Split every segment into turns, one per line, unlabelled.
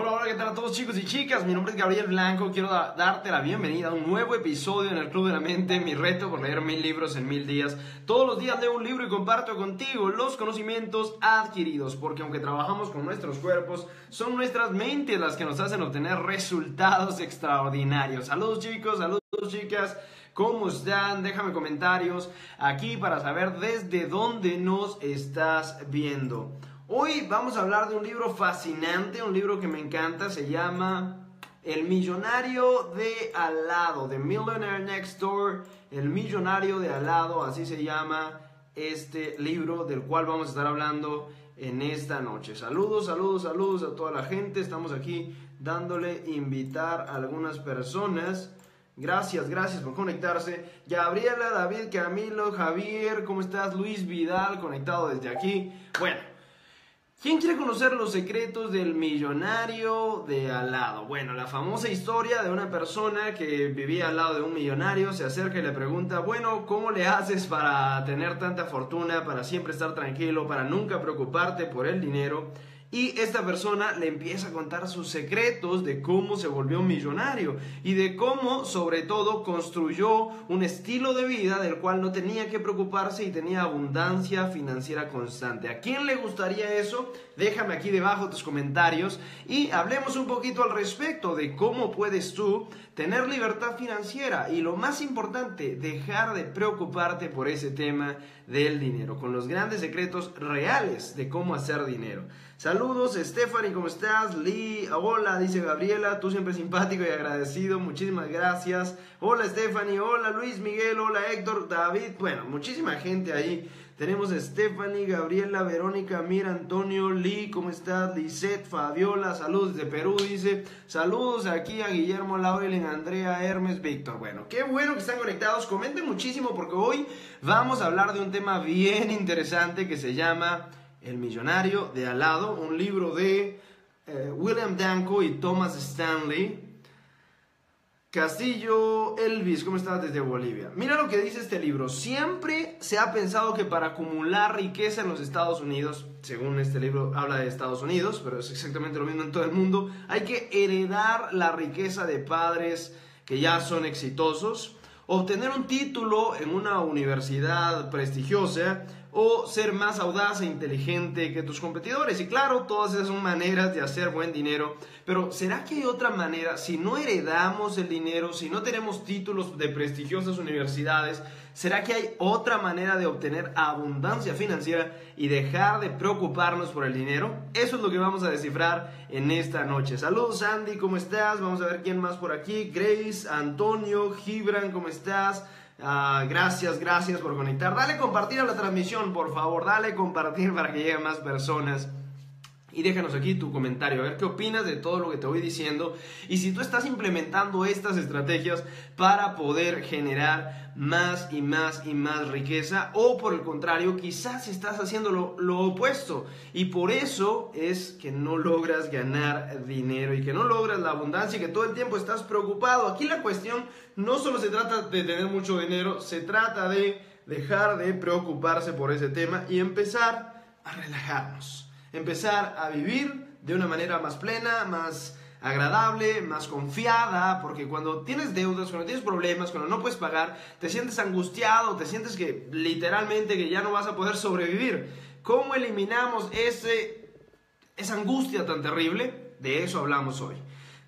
Hola, hola, ¿qué tal a todos chicos y chicas? Mi nombre es Gabriel Blanco, quiero da- darte la bienvenida a un nuevo episodio en el Club de la Mente, mi reto por leer mil libros en mil días. Todos los días leo un libro y comparto contigo los conocimientos adquiridos, porque aunque trabajamos con nuestros cuerpos, son nuestras mentes las que nos hacen obtener resultados extraordinarios. Saludos chicos, saludos chicas. ¿Cómo están? Déjame comentarios aquí para saber desde dónde nos estás viendo. Hoy vamos a hablar de un libro fascinante, un libro que me encanta, se llama El millonario de al lado, The Millionaire Next Door, El millonario de al lado, así se llama este libro del cual vamos a estar hablando en esta noche. Saludos, saludos, saludos a toda la gente, estamos aquí dándole invitar a algunas personas. Gracias, gracias por conectarse. Gabriela, David, Camilo, Javier, ¿cómo estás? Luis Vidal, conectado desde aquí. Bueno, ¿quién quiere conocer los secretos del millonario de al lado? Bueno, la famosa historia de una persona que vivía al lado de un millonario se acerca y le pregunta, bueno, ¿cómo le haces para tener tanta fortuna, para siempre estar tranquilo, para nunca preocuparte por el dinero? Y esta persona le empieza a contar sus secretos de cómo se volvió millonario y de cómo, sobre todo, construyó un estilo de vida del cual no tenía que preocuparse y tenía abundancia financiera constante. ¿A quién le gustaría eso? Déjame aquí debajo tus comentarios y hablemos un poquito al respecto de cómo puedes tú tener libertad financiera y lo más importante, dejar de preocuparte por ese tema del dinero, con los grandes secretos reales de cómo hacer dinero. Saludos, Stephanie, ¿cómo estás? Lee, hola, dice Gabriela, tú siempre simpático y agradecido, muchísimas gracias. Hola, Stephanie, hola, Luis Miguel, hola, Héctor, David, bueno, muchísima gente ahí. Tenemos a Stephanie, Gabriela, Verónica, Mira, Antonio, Lee, ¿cómo estás? Lisette, Fabiola, saludos desde Perú, dice. Saludos aquí a Guillermo Laurelin, Andrea, Hermes, Víctor. Bueno, qué bueno que están conectados. Comenten muchísimo porque hoy vamos a hablar de un tema bien interesante que se llama El millonario de al lado, un libro de eh, William Danko y Thomas Stanley. Castillo Elvis, ¿cómo estás desde Bolivia? Mira lo que dice este libro. Siempre se ha pensado que para acumular riqueza en los Estados Unidos, según este libro habla de Estados Unidos, pero es exactamente lo mismo en todo el mundo, hay que heredar la riqueza de padres que ya son exitosos, obtener un título en una universidad prestigiosa o ser más audaz e inteligente que tus competidores. Y claro, todas esas son maneras de hacer buen dinero, pero ¿será que hay otra manera? Si no heredamos el dinero, si no tenemos títulos de prestigiosas universidades, ¿será que hay otra manera de obtener abundancia financiera y dejar de preocuparnos por el dinero? Eso es lo que vamos a descifrar en esta noche. Saludos Andy, ¿cómo estás? Vamos a ver quién más por aquí. Grace, Antonio, Gibran, ¿cómo estás? Ah, gracias, gracias por conectar. Dale compartir a la transmisión, por favor. Dale compartir para que lleguen más personas. Y déjanos aquí tu comentario, a ver qué opinas de todo lo que te voy diciendo y si tú estás implementando estas estrategias para poder generar más y más y más riqueza o por el contrario, quizás estás haciendo lo, lo opuesto y por eso es que no logras ganar dinero y que no logras la abundancia y que todo el tiempo estás preocupado. Aquí la cuestión no solo se trata de tener mucho dinero, se trata de dejar de preocuparse por ese tema y empezar a relajarnos empezar a vivir de una manera más plena, más agradable, más confiada, porque cuando tienes deudas, cuando tienes problemas, cuando no puedes pagar, te sientes angustiado, te sientes que literalmente que ya no vas a poder sobrevivir. ¿Cómo eliminamos ese, esa angustia tan terrible? De eso hablamos hoy.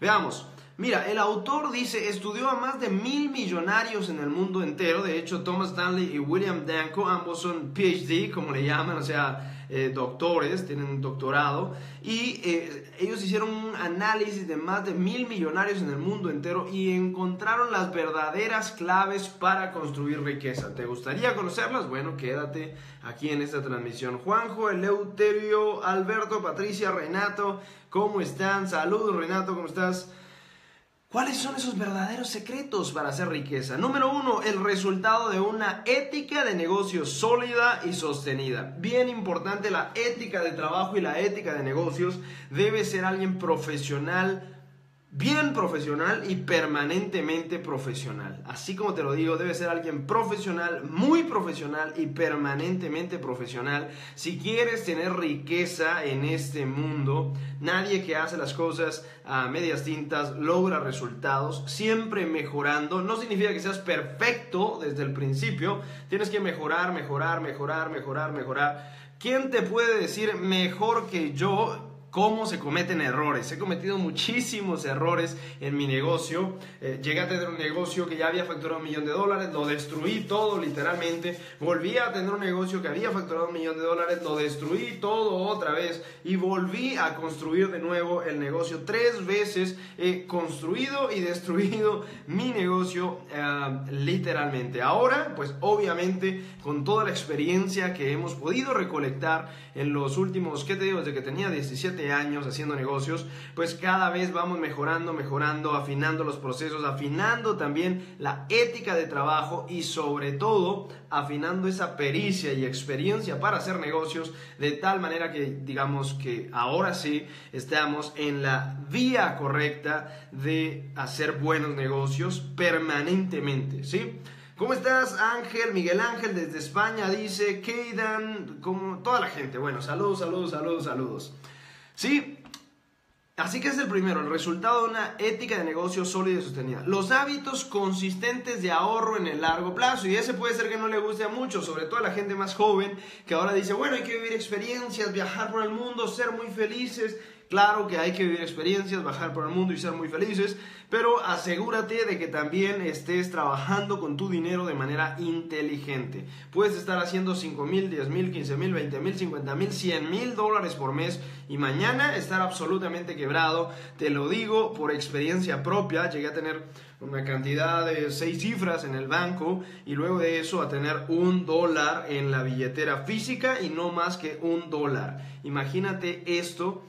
Veamos. Mira, el autor dice, estudió a más de mil millonarios en el mundo entero. De hecho, Thomas Stanley y William Danko, ambos son PhD, como le llaman, o sea, eh, doctores, tienen un doctorado. Y eh, ellos hicieron un análisis de más de mil millonarios en el mundo entero y encontraron las verdaderas claves para construir riqueza. ¿Te gustaría conocerlas? Bueno, quédate aquí en esta transmisión. Juanjo, Eleuterio, Alberto, Patricia, Renato, ¿cómo están? Saludos, Renato, ¿cómo estás? ¿Cuáles son esos verdaderos secretos para hacer riqueza? Número uno, el resultado de una ética de negocios sólida y sostenida. Bien importante, la ética de trabajo y la ética de negocios debe ser alguien profesional bien profesional y permanentemente profesional. Así como te lo digo, debe ser alguien profesional, muy profesional y permanentemente profesional. Si quieres tener riqueza en este mundo, nadie que hace las cosas a medias tintas logra resultados, siempre mejorando. No significa que seas perfecto desde el principio, tienes que mejorar, mejorar, mejorar, mejorar, mejorar. ¿Quién te puede decir mejor que yo cómo se cometen errores. He cometido muchísimos errores en mi negocio. Eh, llegué a tener un negocio que ya había facturado un millón de dólares, lo destruí todo literalmente. Volví a tener un negocio que había facturado un millón de dólares, lo destruí todo otra vez y volví a construir de nuevo el negocio. Tres veces he construido y destruido mi negocio eh, literalmente. Ahora, pues obviamente con toda la experiencia que hemos podido recolectar en los últimos, ¿qué te digo? Desde que tenía 17 años haciendo negocios, pues cada vez vamos mejorando, mejorando, afinando los procesos, afinando también la ética de trabajo y sobre todo afinando esa pericia y experiencia para hacer negocios de tal manera que digamos que ahora sí estamos en la vía correcta de hacer buenos negocios permanentemente, ¿sí? ¿Cómo estás, Ángel? Miguel Ángel desde España dice, Keidan, como toda la gente. Bueno, saludos, saludos, saludos, saludos. ¿Sí? Así que es el primero, el resultado de una ética de negocio sólida y sostenida. Los hábitos consistentes de ahorro en el largo plazo. Y ese puede ser que no le guste a muchos, sobre todo a la gente más joven, que ahora dice, bueno, hay que vivir experiencias, viajar por el mundo, ser muy felices. Claro que hay que vivir experiencias, bajar por el mundo y ser muy felices, pero asegúrate de que también estés trabajando con tu dinero de manera inteligente. Puedes estar haciendo 5 mil, 10 mil, 15 mil, 20 mil, 50 mil, 100 mil dólares por mes y mañana estar absolutamente quebrado. Te lo digo por experiencia propia. Llegué a tener una cantidad de seis cifras en el banco y luego de eso a tener un dólar en la billetera física y no más que un dólar. Imagínate esto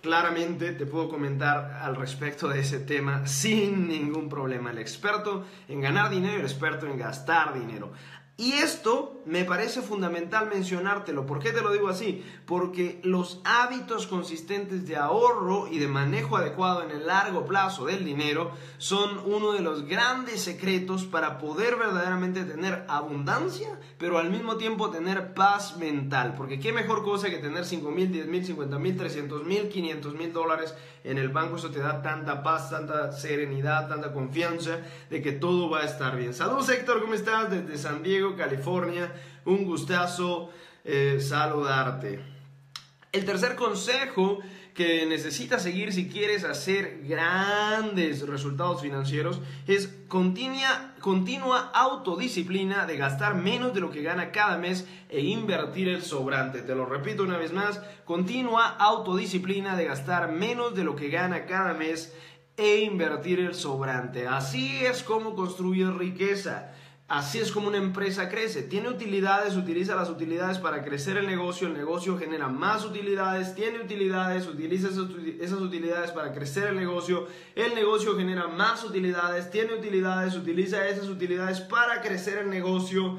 claramente te puedo comentar al respecto de ese tema sin ningún problema. El experto en ganar dinero el experto en gastar dinero. Y esto me parece fundamental mencionártelo. ¿Por qué te lo digo así? Porque los hábitos consistentes de ahorro y de manejo adecuado en el largo plazo del dinero son uno de los grandes secretos para poder verdaderamente tener abundancia, pero al mismo tiempo tener paz mental. Porque qué mejor cosa que tener 5 mil, 10 mil, 50 mil, 300 mil, 500 mil dólares en el banco. Eso te da tanta paz, tanta serenidad, tanta confianza de que todo va a estar bien. Saludos Héctor, ¿cómo estás? Desde San Diego. California. Un gustazo eh, saludarte. El tercer consejo que necesitas seguir si quieres hacer grandes resultados financieros es continua, continua autodisciplina de gastar menos de lo que gana cada mes e invertir el sobrante. Te lo repito una vez más, continua autodisciplina de gastar menos de lo que gana cada mes e invertir el sobrante. Así es como construir riqueza. Así es como una empresa crece. Tiene utilidades, utiliza las utilidades para crecer el negocio, el negocio genera más utilidades, tiene utilidades, utiliza esas utilidades para crecer el negocio, el negocio genera más utilidades, tiene utilidades, utiliza esas utilidades para crecer el negocio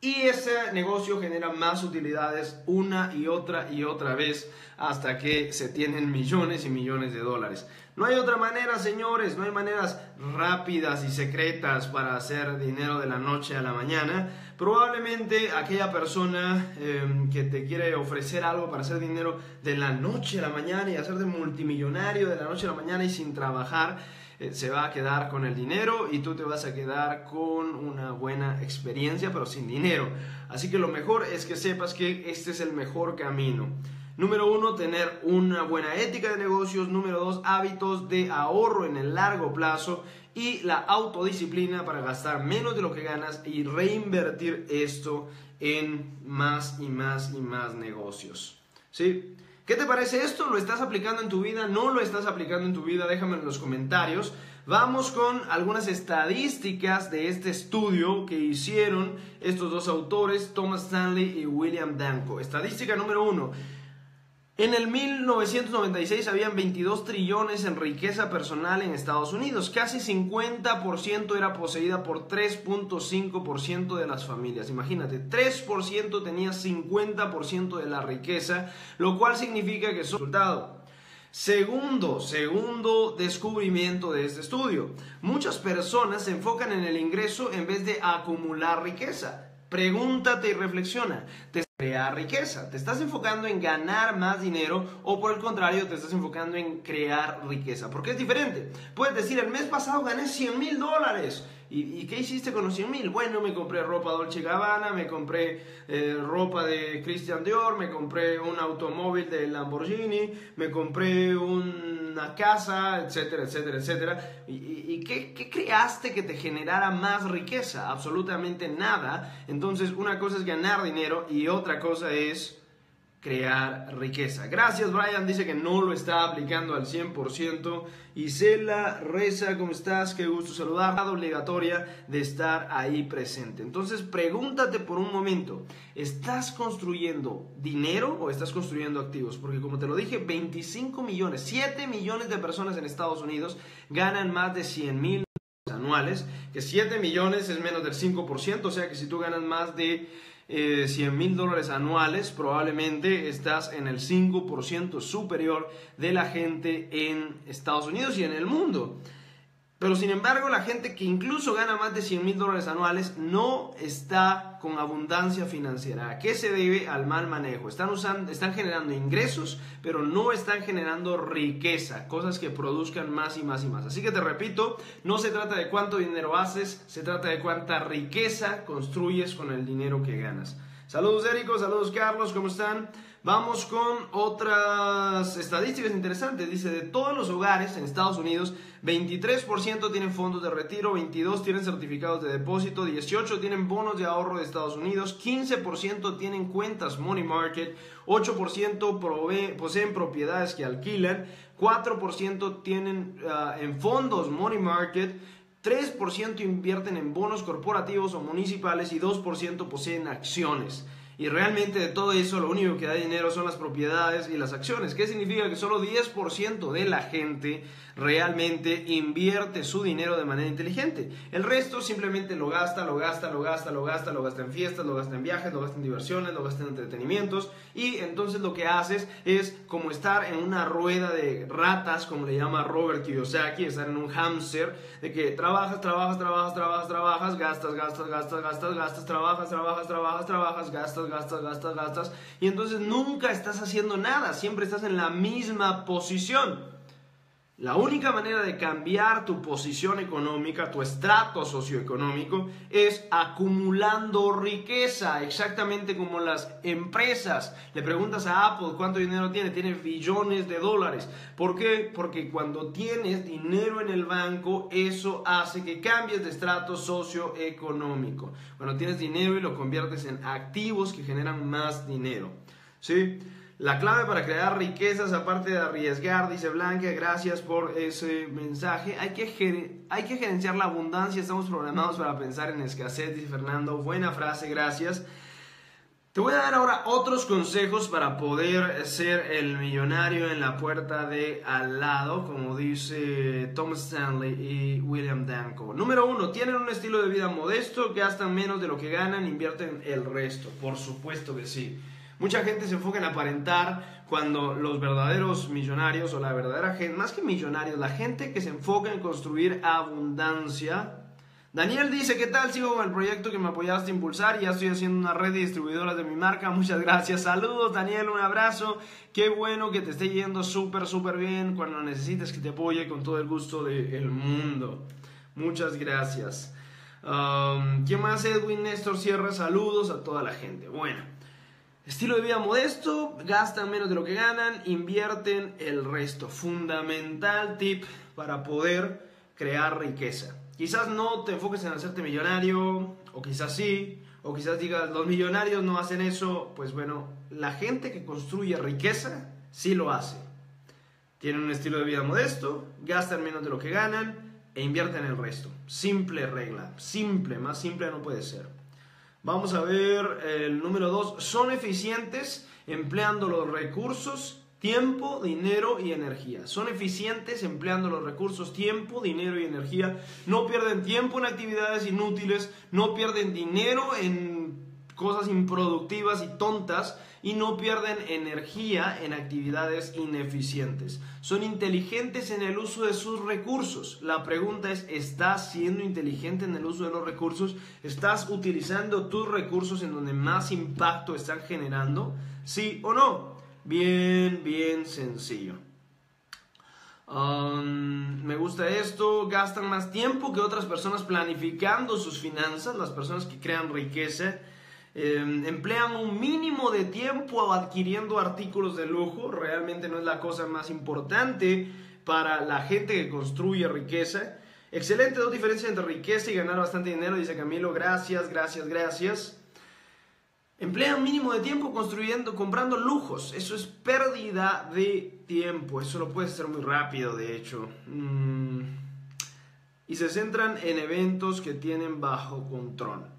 y ese negocio genera más utilidades una y otra y otra vez hasta que se tienen millones y millones de dólares. No hay otra manera, señores, no hay maneras rápidas y secretas para hacer dinero de la noche a la mañana. Probablemente aquella persona em, que te quiere ofrecer algo para hacer dinero de la noche a la mañana y hacerte multimillonario de la noche a la mañana y sin trabajar, eh, se va a quedar con el dinero y tú te vas a quedar con una buena experiencia, pero sin dinero. Así que lo mejor es que sepas que este es el mejor camino. Número uno, tener una buena ética de negocios. Número dos, hábitos de ahorro en el largo plazo. Y la autodisciplina para gastar menos de lo que ganas y reinvertir esto en más y más y más negocios. ¿Sí? ¿Qué te parece esto? ¿Lo estás aplicando en tu vida? ¿No lo estás aplicando en tu vida? Déjame en los comentarios. Vamos con algunas estadísticas de este estudio que hicieron estos dos autores, Thomas Stanley y William Danko. Estadística número uno. En el 1996 habían 22 trillones en riqueza personal en Estados Unidos. Casi 50% era poseída por 3.5% de las familias. Imagínate, 3% tenía 50% de la riqueza, lo cual significa que su resultado. Segundo, segundo descubrimiento de este estudio. Muchas personas se enfocan en el ingreso en vez de acumular riqueza. Pregúntate y reflexiona. ¿Te crear riqueza? ¿Te estás enfocando en ganar más dinero o por el contrario te estás enfocando en crear riqueza? Porque es diferente. Puedes decir, el mes pasado gané 100 mil dólares. ¿Y, qué hiciste con los 100 mil? Bueno, me compré ropa Dolce Gabbana, me compré eh, ropa de Christian Dior, me compré un automóvil de Lamborghini, me compré una casa, etcétera, etcétera, etcétera. ¿Y, qué, qué creaste que te generara más riqueza? Absolutamente nada. Entonces, una cosa es ganar dinero y otra cosa es crear riqueza. Gracias Brian, dice que no lo está aplicando al 100%. Isela Reza, ¿cómo estás? Qué gusto saludar. Obligatoria de estar ahí presente. Entonces pregúntate por un momento, ¿estás construyendo dinero o estás construyendo activos? Porque como te lo dije, 25 millones, 7 millones de personas en Estados Unidos ganan más de 100 mil anuales, que 7 millones es menos del 5%, o sea que si tú ganas más de 100 eh, mil dólares anuales, probablemente estás en el 5% superior de la gente en Estados Unidos y en el mundo. Pero sin embargo, la gente que incluso gana más de 100 mil dólares anuales no está con abundancia financiera. ¿A qué se debe? Al mal manejo. Están, usando, están generando ingresos, pero no están generando riqueza, cosas que produzcan más y más y más. Así que te repito, no se trata de cuánto dinero haces, se trata de cuánta riqueza construyes con el dinero que ganas. Saludos Érico, saludos Carlos, ¿cómo están? Vamos con otras estadísticas interesantes. Dice, de todos los hogares en Estados Unidos, 23% tienen fondos de retiro, 22 tienen certificados de depósito, 18 tienen bonos de ahorro de Estados Unidos, 15% tienen cuentas money market, 8% poseen propiedades que alquilan, 4% tienen ah, en fondos money market, 3% invierten en bonos corporativos o municipales y 2% poseen acciones. Y realmente de todo eso lo único que da dinero son las propiedades y las acciones. ¿Qué significa? Que solo 10% de la gente realmente invierte su dinero de manera inteligente. El resto simplemente lo gasta, lo gasta, lo gasta, lo gasta, lo gasta en fiestas, lo gasta en viajes, lo gasta en diversiones, lo gasta en entretenimientos. Y entonces lo que haces es como estar en una rueda de ratas, como le llama Robert Kiyosaki, estar en un hamster, de que trabajas, trabajas, trabajas, trabajas, trabajas, gastas, gastas, gastas, gastas, gastas, trabajas, trabajas, trabajas, trabajas, gastas, gastas, gastas, gastas, y entonces nunca estás haciendo nada, siempre estás en la misma posición. La única manera de cambiar tu posición económica, tu estrato socioeconómico, es acumulando riqueza, exactamente como las empresas. Le preguntas a Apple cuánto dinero tiene, tiene billones de dólares. ¿Por qué? Porque cuando tienes dinero en el banco, eso hace que cambies de estrato socioeconómico. Cuando tienes dinero y lo conviertes en activos que generan más dinero. ¿Sí? La clave para crear riquezas, aparte de arriesgar, dice Blanca, gracias por ese mensaje. Hay que, hay que gerenciar la abundancia, estamos programados para pensar en escasez, dice Fernando. Buena frase, gracias. Te voy a dar ahora otros consejos para poder ser el millonario en la puerta de al lado, como dice Tom Stanley y William Danko. Número uno, tienen un estilo de vida modesto, gastan menos de lo que ganan, invierten el resto. Por supuesto que sí. Mucha gente se enfoca en aparentar cuando los verdaderos millonarios o la verdadera gente, más que millonarios, la gente que se enfoca en construir abundancia. Daniel dice, ¿qué tal? Sigo con el proyecto que me apoyaste a impulsar ya estoy haciendo una red de distribuidoras de mi marca. Muchas gracias. Saludos, Daniel, un abrazo. Qué bueno que te esté yendo súper, súper bien cuando necesites que te apoye con todo el gusto del mundo. Muchas gracias. Um, ¿Quién más? Edwin Néstor Sierra, saludos a toda la gente. Bueno. Estilo de vida modesto, gastan menos de lo que ganan, invierten el resto. Fundamental tip para poder crear riqueza. Quizás no te enfoques en hacerte millonario, o quizás sí, o quizás digas, los millonarios no hacen eso. Pues bueno, la gente que construye riqueza sí lo hace. Tienen un estilo de vida modesto, gastan menos de lo que ganan e invierten el resto. Simple regla, simple, más simple no puede ser. Vamos a ver el número 2. Son eficientes empleando los recursos, tiempo, dinero y energía. Son eficientes empleando los recursos, tiempo, dinero y energía. No pierden tiempo en actividades inútiles, no pierden dinero en cosas improductivas y tontas y no pierden energía en actividades ineficientes. Son inteligentes en el uso de sus recursos. La pregunta es, ¿estás siendo inteligente en el uso de los recursos? ¿Estás utilizando tus recursos en donde más impacto están generando? ¿Sí o no? Bien, bien sencillo. Um, me gusta esto, gastan más tiempo que otras personas planificando sus finanzas, las personas que crean riqueza. Em, emplean un mínimo de tiempo adquiriendo artículos de lujo, realmente no es la cosa más importante para la gente que construye riqueza. Excelente, dos diferencias entre riqueza y ganar bastante dinero, dice Camilo, gracias, gracias, gracias. Emplea un mínimo de tiempo construyendo, comprando lujos. Eso es pérdida de tiempo. Eso lo puedes hacer muy rápido, de hecho. Mm. Y se centran en eventos que tienen bajo control.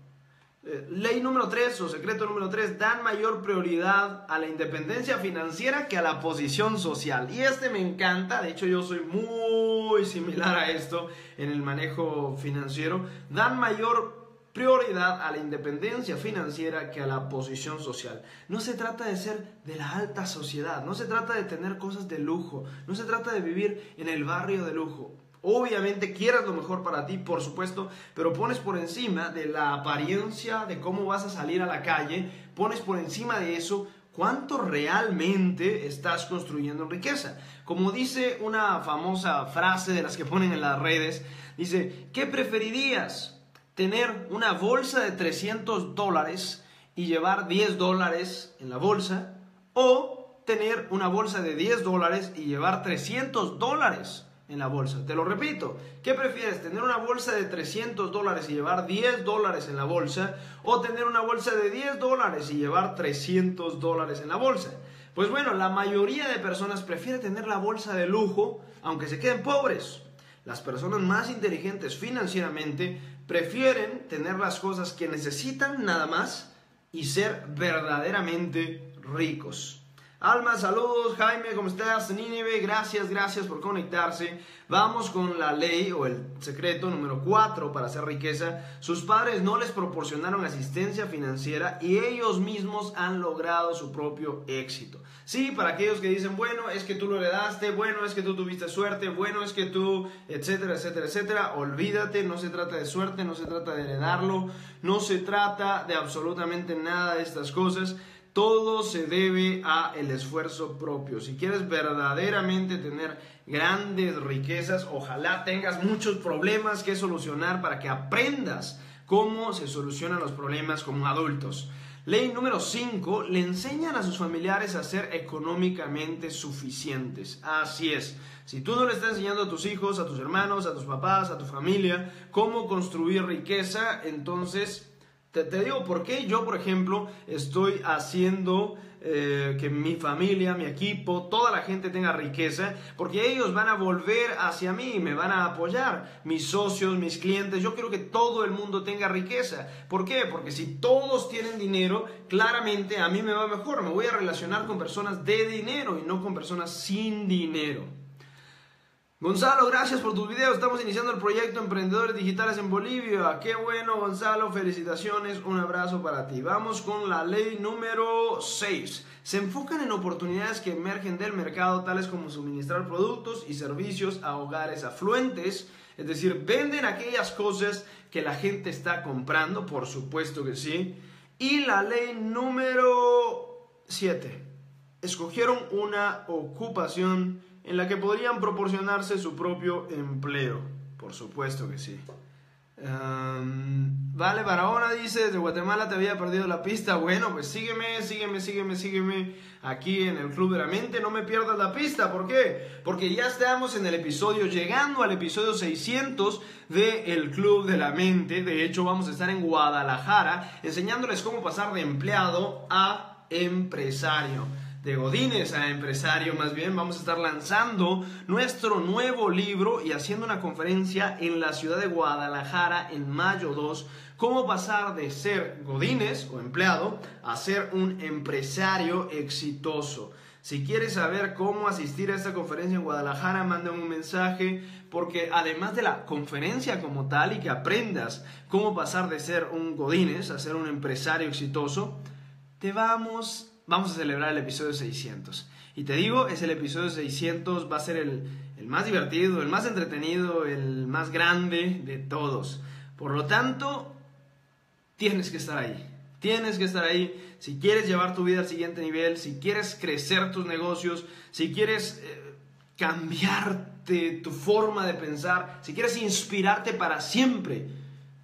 Eh, ley número 3 o secreto número 3, dan mayor prioridad a la independencia financiera que a la posición social. Y este me encanta, de hecho yo soy muy similar a esto en el manejo financiero. Dan mayor prioridad a la independencia financiera que a la posición social. No se trata de ser de la alta sociedad, no se trata de tener cosas de lujo, no se trata de vivir en el barrio de lujo. Obviamente quieras lo mejor para ti, por supuesto, pero pones por encima de la apariencia de cómo vas a salir a la calle, pones por encima de eso cuánto realmente estás construyendo en riqueza. Como dice una famosa frase de las que ponen en las redes, dice, ¿qué preferirías? ¿Tener una bolsa de 300 dólares y llevar 10 dólares en la bolsa? ¿O tener una bolsa de 10 dólares y llevar 300 dólares? En la bolsa. Te lo repito, ¿qué prefieres? ¿Tener una bolsa de 300 dólares y llevar 10 dólares en la bolsa? ¿O tener una bolsa de 10 dólares y llevar 300 dólares en la bolsa? Pues bueno, la mayoría de personas prefiere tener la bolsa de lujo aunque se queden pobres. Las personas más inteligentes financieramente prefieren tener las cosas que necesitan nada más y ser verdaderamente ricos. Alma, saludos. Jaime, ¿cómo estás? Nínive, gracias, gracias por conectarse. Vamos con la ley o el secreto número 4 para hacer riqueza. Sus padres no les proporcionaron asistencia financiera y ellos mismos han logrado su propio éxito. Sí, para aquellos que dicen, bueno, es que tú lo heredaste, bueno, es que tú tuviste suerte, bueno, es que tú, etcétera, etcétera, etcétera. Olvídate, no se trata de suerte, no se trata de heredarlo, no se trata de absolutamente nada de estas cosas. Todo se debe a el esfuerzo propio. Si quieres verdaderamente tener grandes riquezas, ojalá tengas muchos problemas que solucionar para que aprendas cómo se solucionan los problemas como adultos. Ley número 5, le enseñan a sus familiares a ser económicamente suficientes. Así es. Si tú no le estás enseñando a tus hijos, a tus hermanos, a tus papás, a tu familia, cómo construir riqueza, entonces te, digo por qué yo, por ejemplo, estoy haciendo eh, que mi familia, mi equipo, toda la gente tenga riqueza, porque ellos van a volver hacia mí me van a apoyar. Mis socios, mis clientes, yo quiero que todo el mundo tenga riqueza. ¿Por qué? Porque si todos tienen dinero, claramente a mí me va mejor. Me voy a relacionar con personas de dinero y no con personas sin dinero. Gonzalo, gracias por tus videos. Estamos iniciando el proyecto Emprendedores Digitales en Bolivia. Qué bueno, Gonzalo. Felicitaciones. Un abrazo para ti. Vamos con la ley número 6. Se enfocan en oportunidades que emergen del mercado, tales como suministrar productos y servicios a hogares afluentes. Es decir, venden aquellas cosas que la gente está comprando, por supuesto que sí. Y la ley número 7. Escogieron una ocupación en la que podrían proporcionarse su propio empleo. Por supuesto que sí. vale, Barahona dice, desde Guatemala te había perdido la pista. Bueno, pues sígueme, sígueme, sígueme, sígueme aquí en el Club de la Mente. No me pierdas la pista. ¿Por qué? Porque ya estamos en el episodio, llegando al episodio 600 de El Club de la Mente. De hecho, vamos a estar en Guadalajara enseñándoles cómo pasar de empleado a empresario de Godines a empresario, más bien vamos a estar lanzando nuestro nuevo libro y haciendo una conferencia en la ciudad de Guadalajara en mayo 2, cómo pasar de ser Godines o empleado a ser un empresario exitoso. Si quieres saber cómo asistir a esta conferencia en Guadalajara, manda un mensaje porque además de la conferencia como tal y que aprendas cómo pasar de ser un Godines a ser un empresario exitoso, te vamos vamos a celebrar el episodio 600. Y te digo, es el episodio 600, va a ser el, más divertido, el más entretenido, el más grande de todos. Por lo tanto, tienes que estar ahí. Tienes que estar ahí si quieres llevar tu vida al siguiente nivel, si quieres crecer tus negocios, si quieres eh, cambiarte tu forma de pensar, si quieres inspirarte para siempre.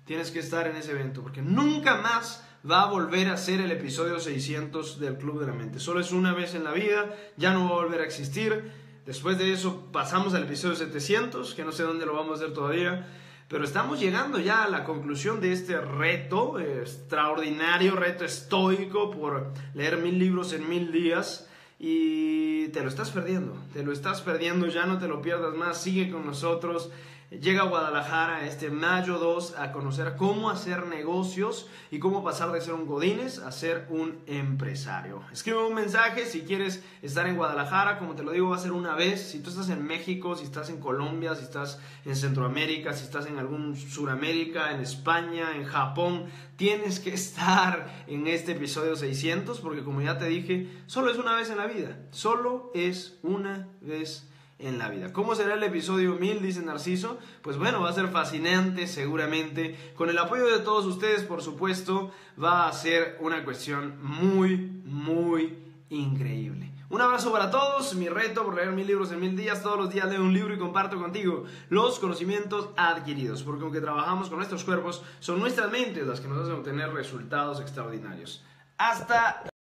Tienes que estar en ese evento porque nunca más va a volver a ser el episodio 600 del Club de la Mente. Solo es una vez en la vida, ya no va a volver a existir. Después de eso pasamos al episodio 700, que no sé dónde lo vamos a hacer todavía. Pero estamos llegando ya a la conclusión de este reto, extraordinario reto estoico por leer mil libros en mil días. Y te lo estás perdiendo, te lo estás perdiendo, ya no te lo pierdas más, sigue con nosotros llega a Guadalajara este mayo 2 a conocer cómo hacer negocios y cómo pasar de ser un godines a ser un empresario. Escribe un mensaje si quieres estar en Guadalajara, como te lo digo, va a ser una vez. Si tú estás en México, si estás en Colombia, si estás en Centroamérica, si estás en algún Suramérica, en España, en Japón, tienes que estar en este episodio 600 porque como ya te dije, solo es una vez en la vida, solo es una vez en la vida. ¿Cómo será el episodio 1000? Dice Narciso. Pues bueno, va a ser fascinante seguramente. Con el apoyo de todos ustedes, por supuesto, va a ser una cuestión muy, muy increíble. Un abrazo para todos, mi reto por leer mil libros en mil días, todos los días leo un libro y comparto contigo los conocimientos adquiridos, porque aunque trabajamos con nuestros cuerpos, son nuestras mentes las que nos hacen obtener resultados extraordinarios. Hasta